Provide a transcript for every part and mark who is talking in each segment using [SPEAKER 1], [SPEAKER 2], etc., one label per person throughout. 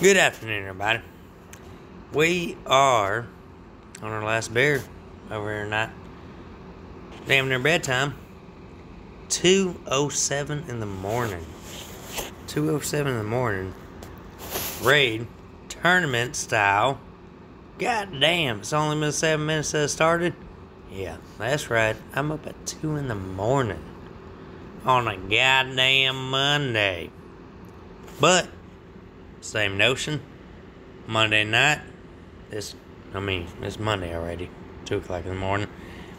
[SPEAKER 1] Good afternoon, everybody. We are on our last beer over here tonight. Damn near bedtime. 2.07 in the morning. 2.07 in the morning. Raid. Tournament style. God damn, it's only been seven minutes that started? Yeah, that's right. I'm up at 2 in the morning. On a goddamn Monday. But, same notion. Monday night. It's, I mean, it's Monday already. 2 o'clock in the morning.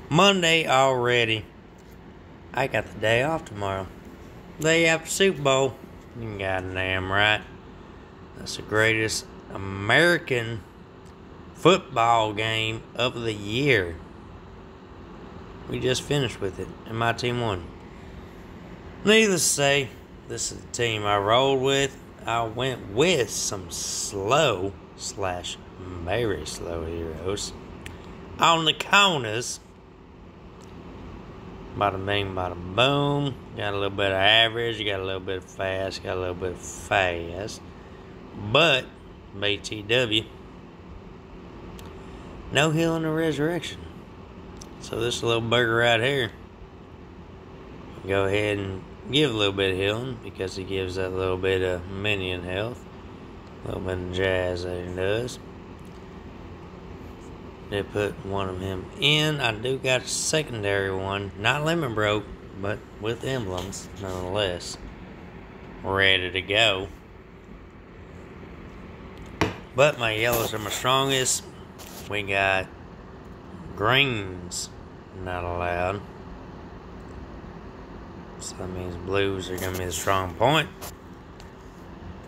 [SPEAKER 1] Monday already. I got the day off tomorrow. Day after Super Bowl. You got goddamn right. That's the greatest American football game of the year. We just finished with it, and my team won. Needless to say, this is the team I rolled with. I went with some slow slash very slow heroes on the corners. Bada bing, bada boom. Got a little bit of average, got a little bit of fast, got a little bit of fast. But, BTW, no healing or resurrection. So this little burger right here, go ahead and give a little bit of healing because he gives that little bit of minion health. A little bit of jazz that he does. They put one of him in. I do got a secondary one, not lemon broke, but with emblems nonetheless. Ready to go. But my yellows are my strongest. We got greens not allowed. So that means blues are going to be the strong point.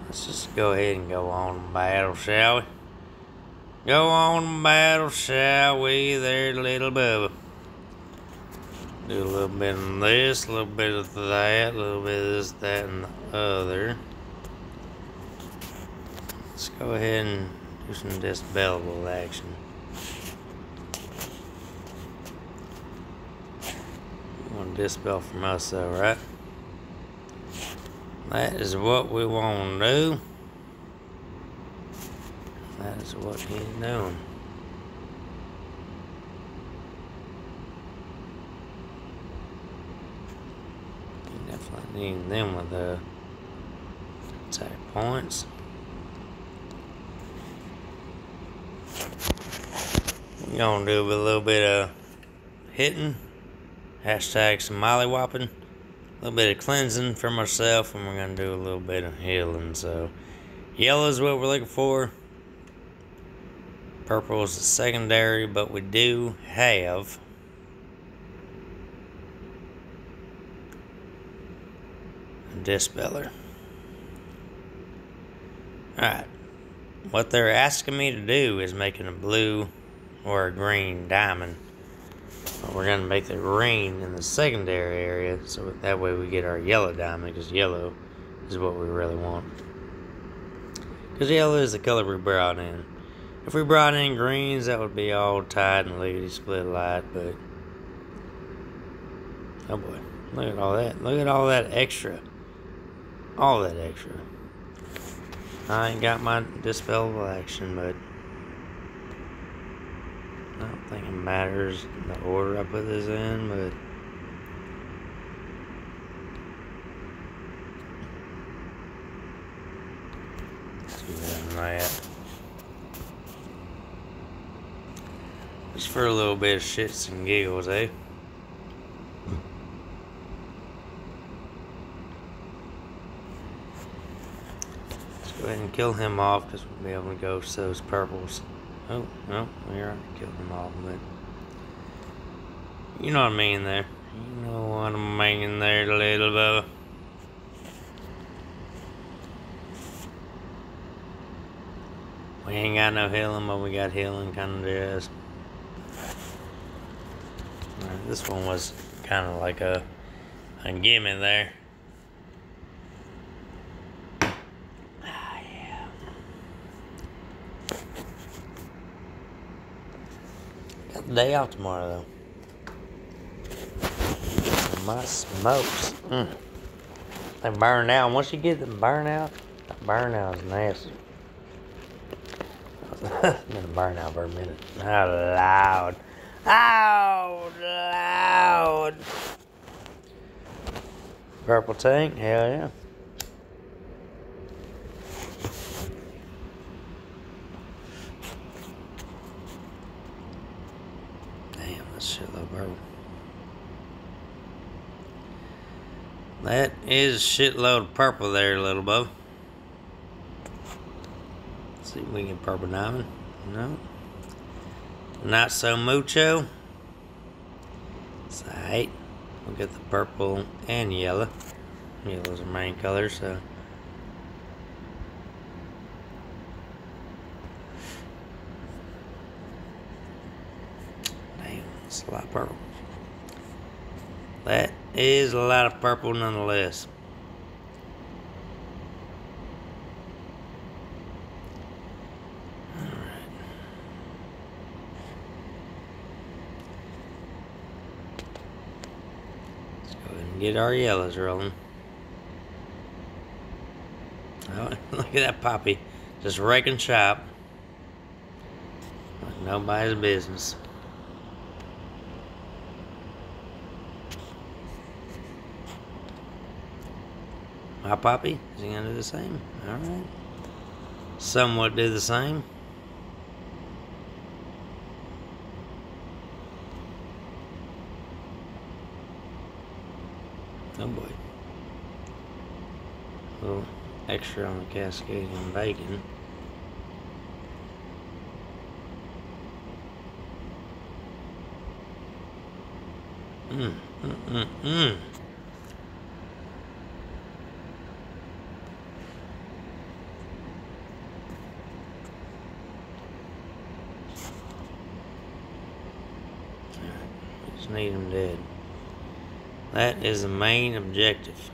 [SPEAKER 1] Let's just go ahead and go on battle, shall we? Go on battle, shall we, there, little Bubba? Do a little bit of this, a little bit of that, a little bit of this, that, and the other. Let's go ahead and do some dispellable action. To dispel from us though, right? That is what we want to do. That is what he's doing. You definitely need them with the attack points. We're gonna do a little bit of hitting. Hashtag some mollywopping. A little bit of cleansing for myself, and we're gonna do a little bit of healing. So, yellow is what we're looking for. Purple is the secondary, but we do have a dispeller. Alright. What they're asking me to do is making a blue or a green diamond. We're going to make the green in the secondary area so that way we get our yellow diamond because yellow is what we really want. Because yellow is the color we brought in. If we brought in greens, that would be all tied and lickety split light, but. Oh boy. Look at all that. Look at all that extra. All that extra. I ain't got my dispellable action, but. I don't think it matters the order I put this in, but. That. Just for a little bit of shits and giggles, eh? Let's go ahead and kill him off because we'll be able to go those purples. Oh, no, we already killed him off, but... You know what I mean there. You know what I mean there, little Bubba. We ain't got no healing, but we got healing kind of just. This one was kind of like a, a gimme there. Ah, yeah. Got the day off tomorrow, though. My smokes. Mm. They burn out. Once you get them burn out, that burn out is nasty. I'm gonna burn out for a minute. How loud. How loud. Purple tank? Hell yeah. Damn, that's shitload of purple. That is a shitload of purple there, little bub. See if we can get purple diamond. No. Not so mucho. It's alright. We'll get the purple and yellow. Yellow's our main color, so. Damn, that's a lot of purple. Is a lot of purple nonetheless. All right. Let's go ahead and Get our yellows rolling. Oh, look at that poppy. Just raking shop. Nobody's business. My poppy? Is he gonna do the same? Alright. Somewhat do the same. Oh boy. A little extra on the cascading bacon. Mmm, mmm, mmm, mmm. Need them dead. That is the main objective.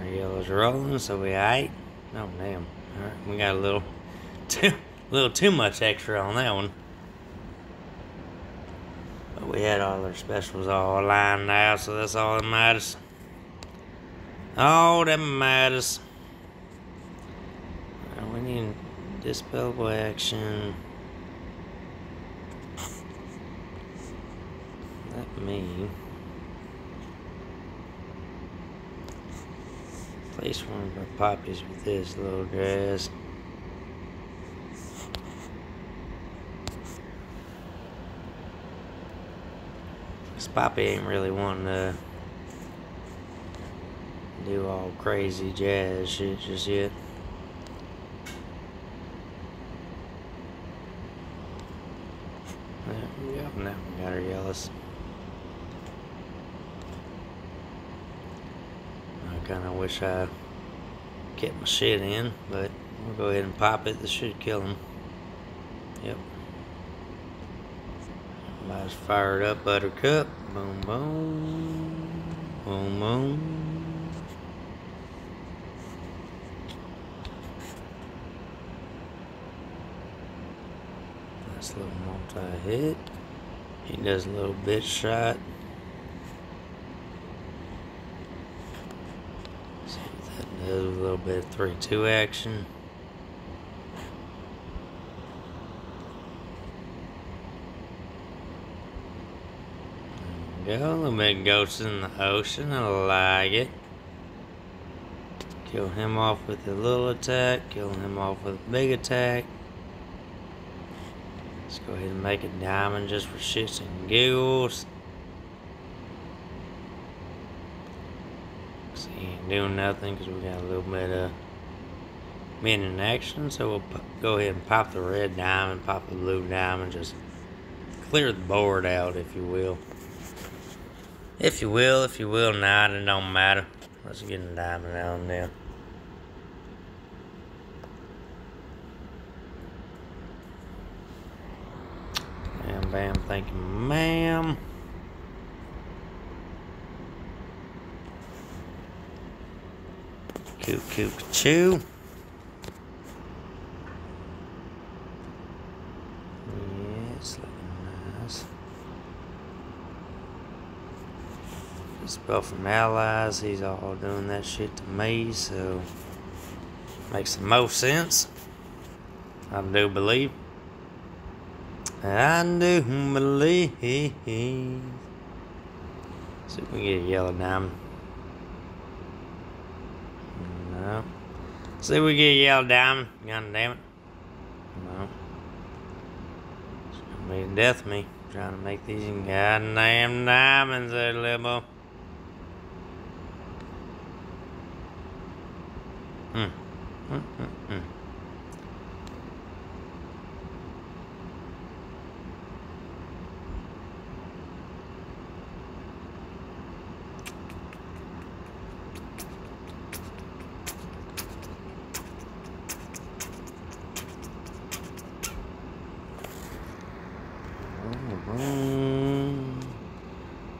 [SPEAKER 1] Our yellows rolling, so we ate. Oh damn! All right, we got a little too, a little too much extra on that one. But we had all our specials all lined out, so that's all that matters. All that matters. Right, we need dispellable action. Let me place one of our poppies with this little grass. This poppy ain't really wanting to do all crazy jazz shit just yet. Now we got our yellows. I kind of wish I kept my shit in, but we'll go ahead and pop it. This should kill him. Yep. Everybody's fired up, Buttercup. Boom, boom. Boom, boom. Nice little multi-hit. He does a little bit shot. See what that does, a little bit of 3-2 action. Go, a little bit ghost in the ocean, I like it. Kill him off with a little attack, kill him off with a big attack. Go ahead and make a diamond just for shits and giggles. See, ain't doing nothing because we got a little bit of men in action. So we'll go ahead and pop the red diamond, pop the blue diamond, just clear the board out, if you will. If you will, if you will not, it don't matter. Let's get a diamond out there. Coop, coop, chew. Yes, looking nice. Spell from allies. He's all doing that shit to me, so makes the most sense. I do believe. I do believe. See if we can get a yellow diamond. No. See we get yelled down. God damn it. No. It's gonna be death me trying to make these goddamn diamonds there, Libo. Hmm. Mm, mm, mm.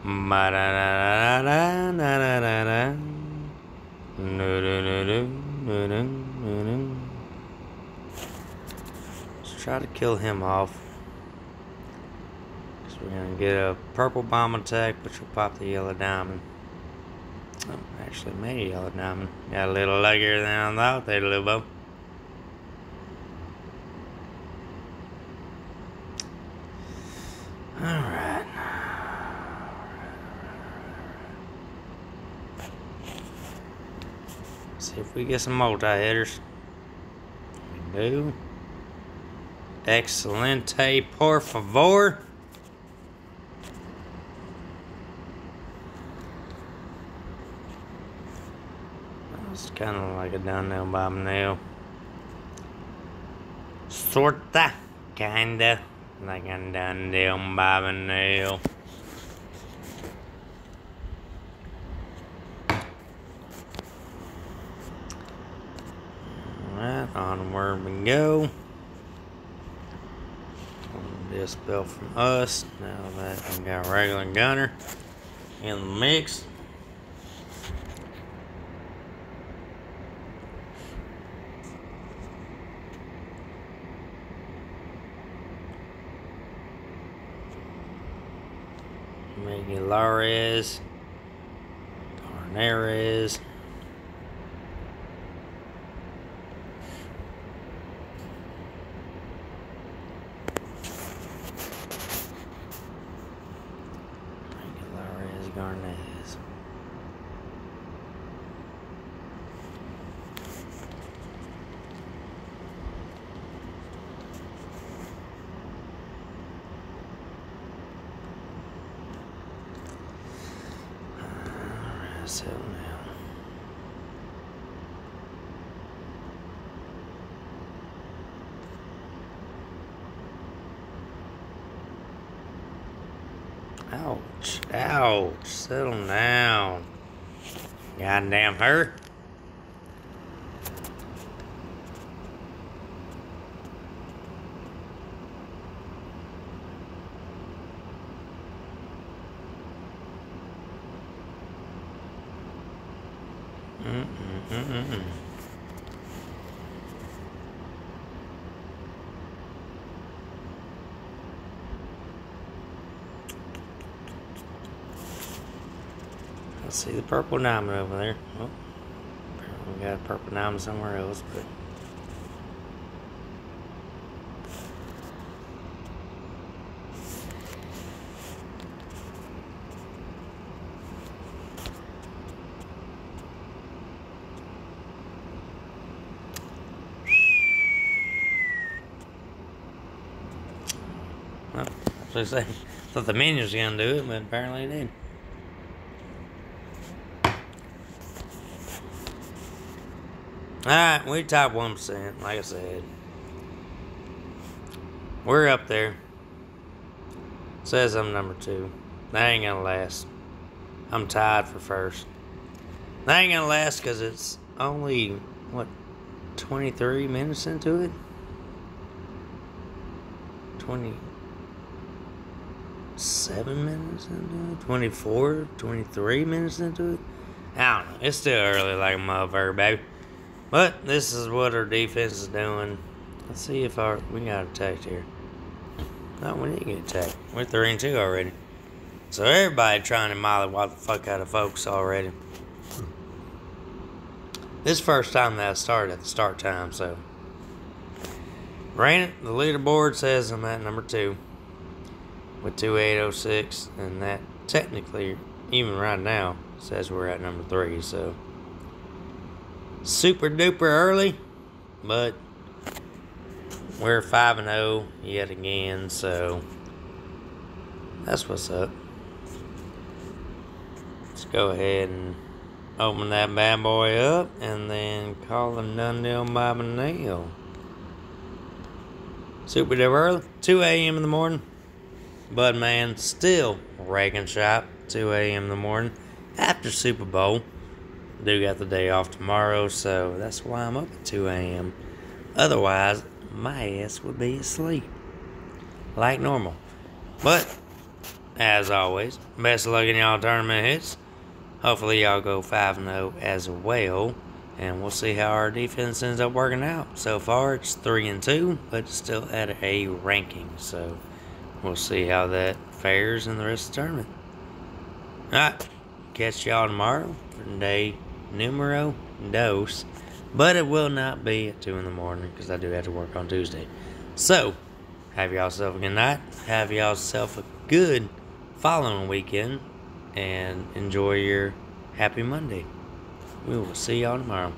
[SPEAKER 1] Let's try to kill him off. So we're gonna get a purple bomb attack, which will pop the yellow diamond. Oh, actually made a yellow diamond. Got a little luckier than I thought there, Lubo. Alright. If we get some multi-hitters. We do. Excelente, por favor. It's kind of like a down nail by nail. Sorta, kinda, like a deal by nail. Alright, go. Dispel from us. Now that we got a regular gunner in the mix. Miguel Lares, Carneres. Settle down. Ouch. Ouch. Settle down. Goddamn her. I see the purple diamond over there. Oh, we got a purple diamond somewhere else, but well, I say, thought the menu was gonna do it, but apparently it did. Alright, we top 1%, like I said. We're up there. Says I'm number two. That ain't gonna last. I'm tied for first. That ain't gonna last because it's only, what, 23 minutes into it? 27 minutes into it? 24, 23 minutes into it? I don't know. It's still early like a motherfucker, baby. But this is what our defense is doing. Let's see if our we got attacked here. No, we didn't get attacked. We're three and two already. So everybody trying to mollywop the fuck out of folks already. This first time that I started at the start time, so. Granted, the leaderboard says I'm at number two with 2806, and that technically, even right now, says we're at number three, so. Super duper early, but we're 5 and 0 yet again, so that's what's up. Let's go ahead and open that bad boy up and then call them done deal by nail. Super duper early, 2 a.m. in the morning. Bud Man still raking shop, 2 a.m. in the morning after Super Bowl. Do got the day off tomorrow, so that's why I'm up at 2 a.m. Otherwise, my ass would be asleep. Like normal. But, as always, best of luck in y'all tournament hits. Hopefully, y'all go 5 0 as well. And we'll see how our defense ends up working out. So far, it's 3 and 2, but still at a ranking. So, we'll see how that fares in the rest of the tournament. Alright, catch y'all tomorrow for day numero dos. But it will not be at 2 in the morning because I do have to work on Tuesday. So, have y'all self a good night. Have y'all self a good following weekend. And enjoy your happy Monday. We will see y'all tomorrow.